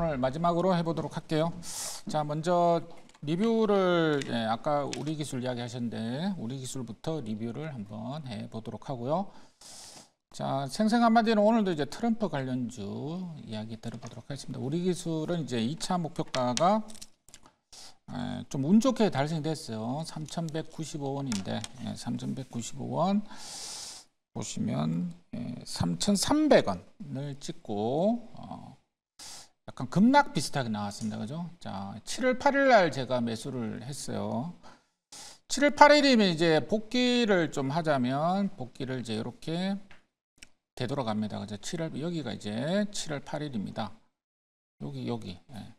오늘 마지막으로 해보도록 할게요. 자, 먼저 리뷰를 예, 아까 우리 기술 이야기 하셨는데 우리 기술부터 리뷰를 한번 해보도록 하고요. 자, 생생 한마디는 오늘도 이제 트럼프 관련주 이야기 들어보도록 하겠습니다. 우리 기술은 이제 2차 목표가가 예, 좀운 좋게 달성됐어요. 3,195원인데 예, 3,195원 보시면 예, 3,300원을 찍고 어, 약간 급락 비슷하게 나왔습니다. 그죠? 자, 7월 8일 날 제가 매수를 했어요. 7월 8일이면 이제 복귀를 좀 하자면 복귀를 이제 이렇게 되돌아갑니다. 그죠? 7월 여기가 이제 7월 8일입니다. 여기 여기. 예.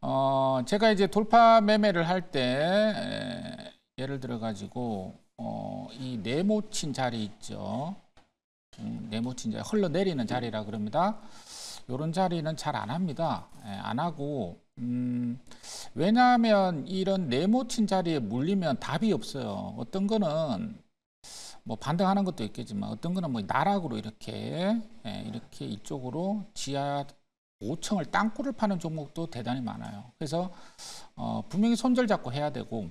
어, 제가 이제 돌파 매매를 할 때 예를 들어 가지고 어, 이 네모친 자리 있죠. 음, 네모친 자리 흘러내리는 자리라 그럽니다. 이런 자리는 잘 안 합니다. 예, 안 하고 음, 왜냐하면 이런 네모친 자리에 물리면 답이 없어요. 어떤 거는 뭐 반등하는 것도 있겠지만 어떤 거는 뭐 나락으로 이렇게 예, 이렇게 이쪽으로 지하 5층을 땅굴을 파는 종목도 대단히 많아요. 그래서 어, 분명히 손절 잡고 해야 되고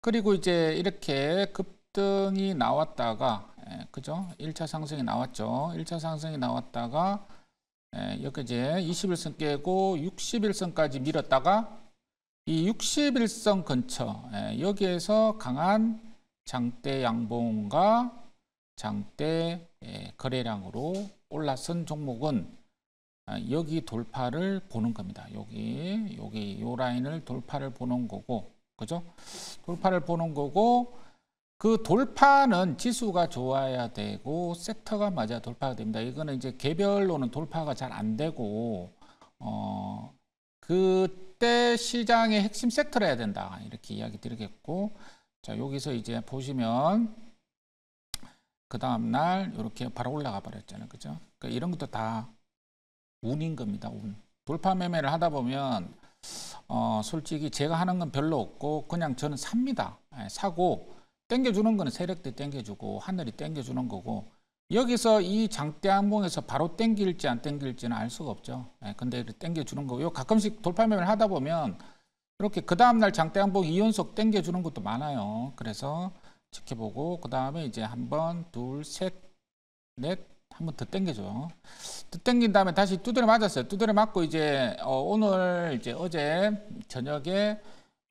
그리고 이제 이렇게 급등이 나왔다가 예, 그죠? 1차 상승이 나왔죠. 1차 상승이 나왔다가 예, 여기 이제 21선 깨고 61선까지 밀었다가 이 61선 근처 예, 여기에서 강한 장대 양봉과 장대 예, 거래량으로 올라선 종목은 아, 여기 돌파를 보는 겁니다. 여기 여기 요 라인을 돌파를 보는 거고 그죠? 돌파를 보는 거고 그 돌파는 지수가 좋아야 되고 섹터가 맞아 돌파가 됩니다. 이거는 이제 개별로는 돌파가 잘 안 되고 어 그때 시장의 핵심 섹터를 해야 된다 이렇게 이야기 드리겠고 자 여기서 이제 보시면 그 다음 날 이렇게 바로 올라가 버렸잖아요, 그죠? 그러니까 이런 것도 다 운인 겁니다. 운. 돌파 매매를 하다 보면 어, 솔직히 제가 하는 건 별로 없고 그냥 저는 삽니다. 예, 사고 땡겨주는 거는 세력대 땡겨주고 하늘이 땡겨주는 거고 여기서 이 장대 항봉에서 바로 땡길지 안 땡길지는 알 수가 없죠. 예, 근데 땡겨주는 거고 가끔씩 돌파 매매를 하다 보면 이렇게 그 다음날 장대 항봉 2연속 땡겨주는 것도 많아요. 그래서 지켜보고 그 다음에 이제 한 번, 둘, 셋, 넷, 한 번 더 땡겨줘. 더 땡긴 다음에 다시 두드려 맞았어요. 두드려 맞고 이제 어, 오늘 이제 어제 저녁에 예,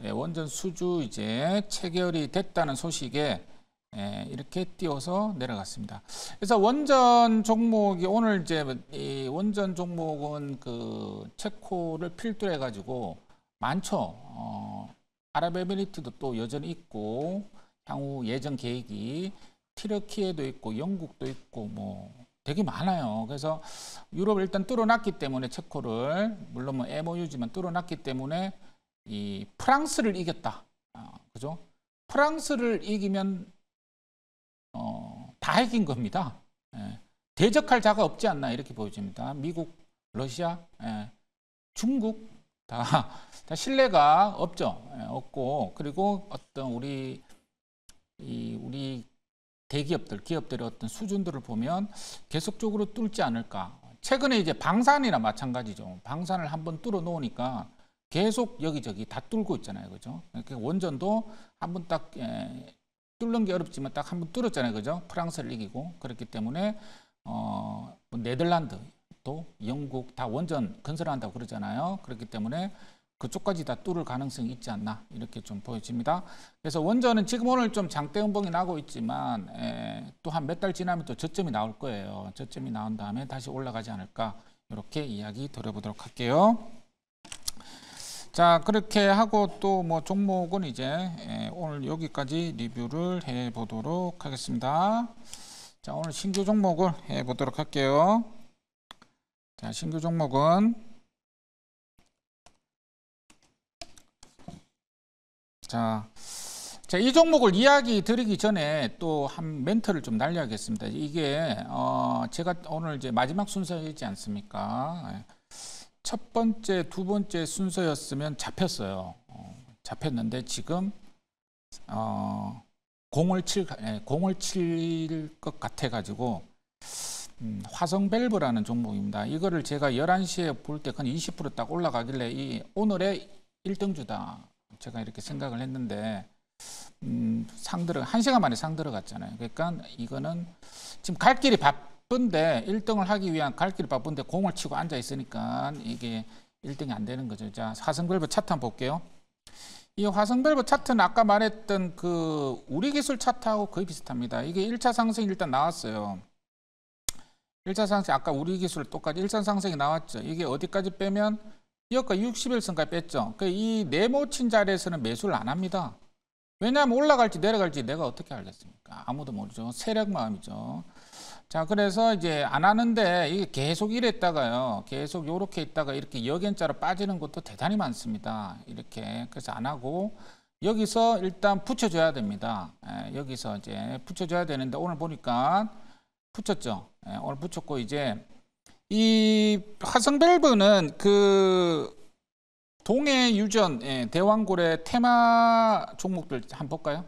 원전 수주 이제 체결이 됐다는 소식에 예, 이렇게 띄워서 내려갔습니다. 그래서 원전 종목이 오늘 이제 이 원전 종목은 그 체코를 필두로 해가지고 많죠. 어, 아랍에미리트도 또 여전히 있고 향후 예정 계획이 티르키에도 있고 영국도 있고 뭐 되게 많아요. 그래서 유럽을 일단 뚫어놨기 때문에 체코를 물론 뭐 MOU지만 뚫어놨기 때문에 이 프랑스를 이겼다. 어, 그죠? 프랑스를 이기면 어, 다 이긴 겁니다. 예. 대적할 자가 없지 않나 이렇게 보여집니다. 미국, 러시아, 예. 중국 다, 다 신뢰가 없죠. 예, 없고 그리고 어떤 우리 이 우리 대기업들, 기업들의 어떤 수준들을 보면 계속적으로 뚫지 않을까. 최근에 이제 방산이나 마찬가지죠. 방산을 한번 뚫어 놓으니까 계속 여기저기 다 뚫고 있잖아요. 그죠? 원전도 한 번 딱 예, 뚫는 게 어렵지만 딱 한 번 뚫었잖아요. 그죠? 프랑스를 이기고 그렇기 때문에 어, 뭐 네덜란드 또 영국 다 원전 건설한다고 그러잖아요. 그렇기 때문에 그쪽까지 다 뚫을 가능성이 있지 않나 이렇게 좀 보여집니다. 그래서 원전은 지금 오늘 좀 장대 음봉이 나고 있지만 예, 또한 몇 달 지나면 또 저점이 나올 거예요. 저점이 나온 다음에 다시 올라가지 않을까 이렇게 이야기 드려보도록 할게요. 자 그렇게 하고 또 뭐 종목은 이제 예, 오늘 여기까지 리뷰를 해 보도록 하겠습니다. 자 오늘 신규 종목을 해 보도록 할게요. 자 신규 종목은 자, 자, 이 종목을 이야기 드리기 전에 또 한 멘트를 좀 날려야겠습니다. 이게 어, 제가 오늘 이제 마지막 순서이지 않습니까? 첫 번째, 두 번째 순서였으면 잡혔어요. 어, 잡혔는데 지금 어, 공을 칠 예, 공을 칠 것 같아 가지고 음, 화성 밸브라는 종목입니다. 이거를 제가 11시에 볼 때 한 20%딱 올라가길래 이 오늘의 1등주다. 제가 이렇게 생각을 했는데 음, 상 들어 한 시간 만에 상 들어갔잖아요. 그러니까 이거는 지금 갈 길이 바 쁜데 1등을 하기 위한 갈 길이 바쁜데 공을 치고 앉아 있으니까 이게 1등이 안 되는 거죠. 자, 화성 밸브 차트 한번 볼게요. 이 화성 밸브 차트는 아까 말했던 그 우리 기술 차트하고 거의 비슷합니다. 이게 1차 상승이 일단 나왔어요. 1차 상승 아까 우리 기술 똑같이 1차 상승이 나왔죠. 이게 어디까지 빼면 이어가 60일선까지 뺐죠. 그이 네모친 자리에서는 매수를 안 합니다. 왜냐하면 올라갈지 내려갈지 내가 어떻게 알겠습니까? 아무도 모르죠. 세력 마음이죠. 자, 그래서 이제 안 하는데 이게 계속 이랬다가요. 계속 요렇게 있다가 이렇게 역연자로 빠지는 것도 대단히 많습니다. 이렇게. 그래서 안 하고 여기서 일단 붙여줘야 됩니다. 예, 여기서 이제 붙여줘야 되는데 오늘 보니까 붙였죠. 예, 오늘 붙였고 이제 이 화성 밸브는 그 동해 유전 예, 대왕고래 테마 종목들 한번 볼까요?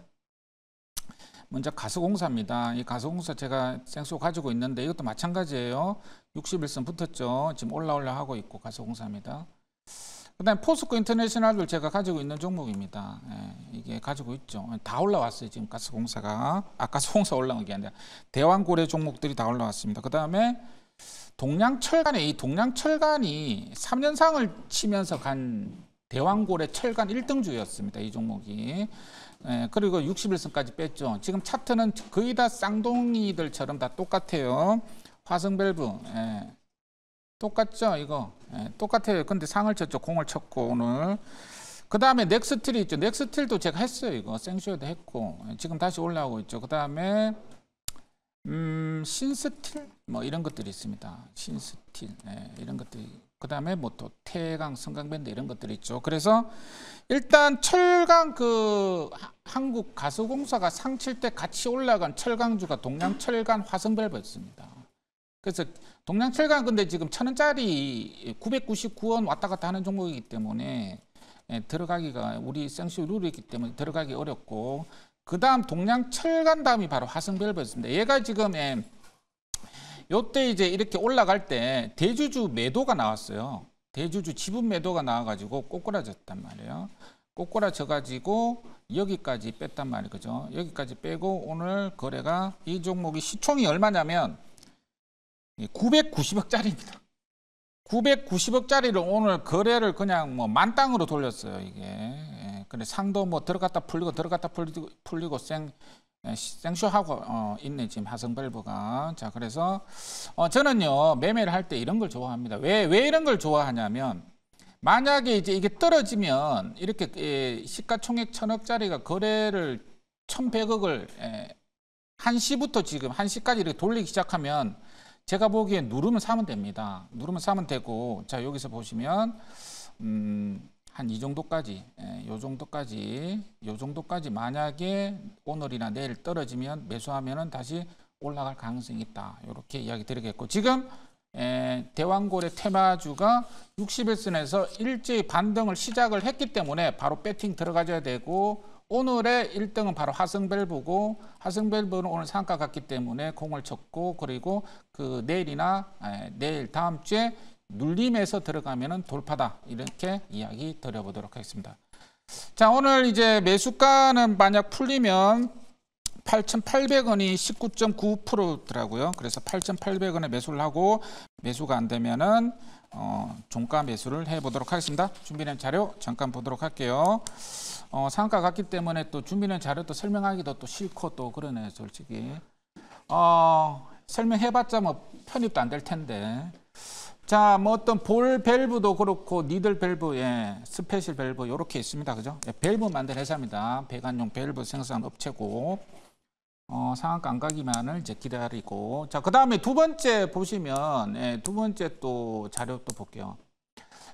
먼저 가스공사입니다. 이 가스공사 제가 생수 가지고 있는데 이것도 마찬가지예요. 61선 붙었죠. 지금 올라올라 하고 있고 가스공사입니다. 그 다음에 포스코 인터내셔널도 제가 가지고 있는 종목입니다. 예, 이게 가지고 있죠. 다 올라왔어요. 지금 가스공사가 아 가스공사 올라온 게 아니라 대왕고래 종목들이 다 올라왔습니다. 그 다음에 동양철간의 이 동양철간이 3년상을 치면서 간 대왕고래 철간 1등주였습니다. 이 종목이. 예, 그리고 61선까지 뺐죠. 지금 차트는 거의 다 쌍둥이들처럼 다 똑같아요. 화성 밸브. 예. 똑같죠, 이거. 예, 똑같아요. 근데 상을 쳤죠. 공을 쳤고, 오늘. 그 다음에 넥스틸이 있죠. 넥스틸도 제가 했어요, 이거. 생쇼도 했고. 예, 지금 다시 올라오고 있죠. 그 다음에, 음, 신스틸? 뭐 이런 것들이 있습니다. 신스틸. 예, 이런 것들이. 그 다음에 뭐 또 태강, 성강밴드 이런 것들이 있죠. 그래서 일단 철강 그 한국 가스공사가 상칠 때 같이 올라간 철강주가 동양철강 화성밸브였습니다. 그래서 동양철강 근데 지금 천 원짜리 999원 왔다 갔다 하는 종목이기 때문에 예, 들어가기가 우리 생쇼 룰이기 때문에 들어가기 어렵고 그 다음 동양철강 다음이 바로 화성밸브였습니다. 얘가 지금 예, 요때 이제 이렇게 올라갈 때 대주주 매도가 나왔어요. 대주주 지분 매도가 나와가지고 꼬꾸라졌단 말이에요. 꼬꾸라져가지고 여기까지 뺐단 말이에요. 그죠? 여기까지 빼고 오늘 거래가 이 종목이 시총이 얼마냐면 990억짜리입니다. 990억짜리를 오늘 거래를 그냥 뭐 만땅으로 돌렸어요. 이게. 예, 근데 상도 뭐 들어갔다 풀리고 들어갔다 풀리고, 풀리고 생 예, 생쇼하고 어, 있네 지금 하성밸브가. 자 그래서 어, 저는요 매매를 할 때 이런 걸 좋아합니다. 왜 왜 이런 걸 좋아하냐면 만약에 이제 이게 떨어지면 이렇게 예, 시가총액 천억짜리가 거래를 천백억을 예, 1시부터 지금 1시까지 이렇게 돌리기 시작하면 제가 보기엔 누르면 사면 됩니다. 누르면 사면 되고 자 여기서 보시면 음, 한 이 정도까지, 예, 요 정도까지, 요 정도까지 만약에 오늘이나 내일 떨어지면 매수하면은 다시 올라갈 가능성이 있다. 이렇게 이야기 드리겠고 지금 에, 대왕고래 테마주가 61선에서 일제히 반등을 시작을 했기 때문에 바로 배팅 들어가줘야 되고 오늘의 1등은 바로 화성밸브고 화성밸브는 오늘 상가 갔기 때문에 공을 쳤고 그리고 그 내일이나 에, 내일 다음 주에 눌림에서 들어가면 돌파다 이렇게 이야기 드려보도록 하겠습니다. 자 오늘 이제 매수가는 만약 풀리면 8,800원이 19.9%더라고요. 그래서 8,800원에 매수를 하고 매수가 안 되면은 어, 종가 매수를 해보도록 하겠습니다. 준비된 자료 잠깐 보도록 할게요. 어, 상한가 갔기 때문에 또 준비된 자료도 설명하기도 또 싫고 또 그러네 솔직히. 어, 설명해봤자 뭐 편입도 안 될 텐데. 자, 뭐 어떤 볼 밸브도 그렇고 needle 밸브, 예, special 밸브 이렇게 있습니다. 그죠? 예, 밸브 만든 회사입니다. 배관용 밸브 생산 업체고 어, 상한가 안 가기만을 이제 기다리고 자, 그다음에 두 번째 보시면 예, 두 번째 또 자료 또 볼게요.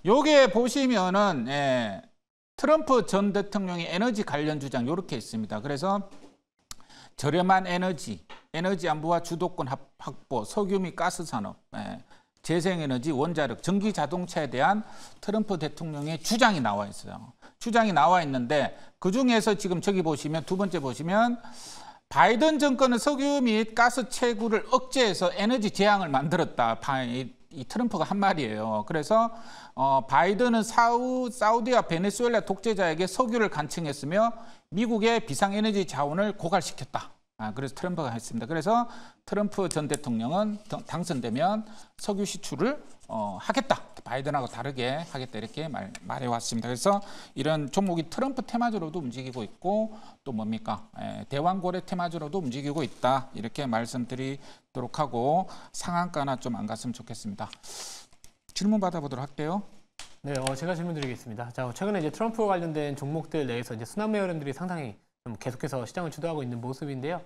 요게 보시면은 예, 트럼프 전 대통령의 에너지 관련 주장 이렇게 있습니다. 그래서 저렴한 에너지, 에너지 안보와 주도권 확보, 석유 및 가스 산업, 예, 재생에너지, 원자력, 전기 자동차에 대한 트럼프 대통령의 주장이 나와 있어요. 주장이 나와 있는데 그 중에서 지금 저기 보시면 두 번째 보시면 바이든 정권은 석유 및 가스 채굴을 억제해서 에너지 재앙을 만들었다. 바- 이, 이 트럼프가 한 말이에요. 그래서 어, 바이든은 사우, 사우디와 베네수엘라 독재자에게 석유를 간청했으며 미국의 비상에너지 자원을 고갈시켰다. 아, 그래서 트럼프가 했습니다. 그래서 트럼프 전 대통령은 당- 당선되면 석유 시출을 어, 하겠다. 바이든하고 다르게 하겠다 이렇게 말, 말해왔습니다. 그래서 이런 종목이 트럼프 테마주로도 움직이고 있고 또 뭡니까 에, 대왕고래 테마주로도 움직이고 있다 이렇게 말씀드리도록 하고 상한가나 좀 안 갔으면 좋겠습니다. 질문 받아보도록 할게요. 네, 어, 제가 질문 드리겠습니다. 자, 최근에 이제 트럼프 관련된 종목들 내에서 이제 순환매 흐름들이 상당히 좀 계속해서 시장을 주도하고 있는 모습인데요.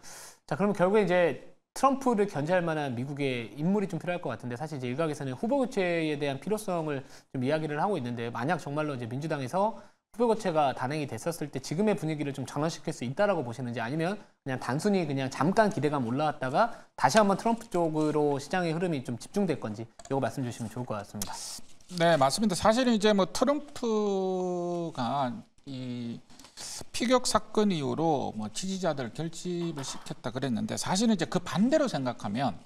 자, 그러면 결국에 이제 트럼프를 견제할 만한 미국의 인물이 좀 필요할 것 같은데 사실 이제 일각에서는 후보 교체에 대한 필요성을 좀 이야기를 하고 있는데 만약 정말로 이제 민주당에서 후보 교체가 단행이 됐었을 때 지금의 분위기를 좀 전환시킬 수 있다라고 보시는지 아니면 그냥 단순히 그냥 잠깐 기대감 올라왔다가 다시 한번 트럼프 쪽으로 시장의 흐름이 좀 집중될 건지 이거 말씀 주시면 좋을 것 같습니다. 네, 맞습니다. 사실은 이제 뭐 트럼프가 이 피격 사건 이후로 뭐 지지자들 결집을 시켰다 그랬는데 사실은 이제 그 반대로 생각하면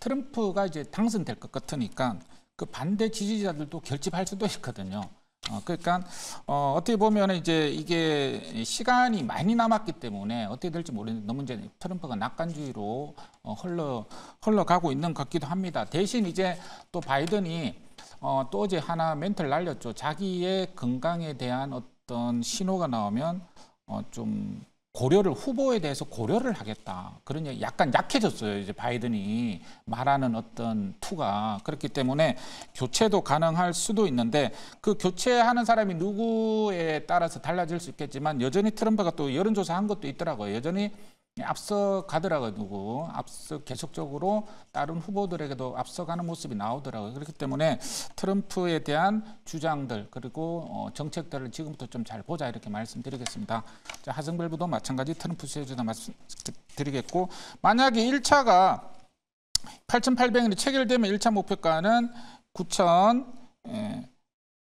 트럼프가 이제 당선될 것 같으니까 그 반대 지지자들도 결집할 수도 있거든요. 어, 그러니까 어, 어떻게 보면 이제 이게 시간이 많이 남았기 때문에 어떻게 될지 모르는데 너무 이제 트럼프가 낙관주의로 어, 흘러 흘러가고 있는 것 같기도 합니다. 대신 이제 또 바이든이 어, 또 어제 하나 멘트를 날렸죠. 자기의 건강에 대한 어떤 신호가 나오면 어, 좀 고려를 후보에 대해서 고려를 하겠다. 그런 얘기 약간 약해졌어요. 이제 바이든이 말하는 어떤 투가 그렇기 때문에 교체도 가능할 수도 있는데 그 교체하는 사람이 누구에 따라서 달라질 수 있겠지만 여전히 트럼프가 또 여론조사 한 것도 있더라고요. 여전히 앞서 가더라고요. 누구 앞서 계속적으로 다른 후보들에게도 앞서가는 모습이 나오더라고요. 그렇기 때문에 트럼프에 대한 주장들 그리고 어, 정책들을 지금부터 좀 잘 보자 이렇게 말씀드리겠습니다. 자, 하승별부도 마찬가지 트럼프 수혜주다 말씀드리겠고 만약에 1차가 8,800원이 체결되면 1차 목표가는 9,000 예,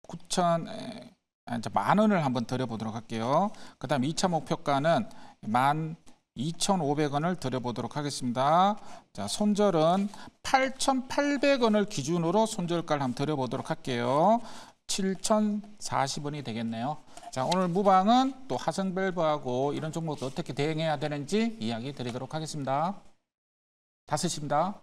9,000 예, 아, 만 원을 한번 드려보도록 할게요. 그다음 2차 목표가는 만 2,500원을 드려보도록 하겠습니다. 자, 손절은 8,800원을 기준으로 손절가를 한번 드려보도록 할게요. 7,040원이 되겠네요. 자, 오늘 무방은 또 하성밸브하고 이런 종목도 어떻게 대응해야 되는지 이야기 드리도록 하겠습니다. 다 쓰십니다.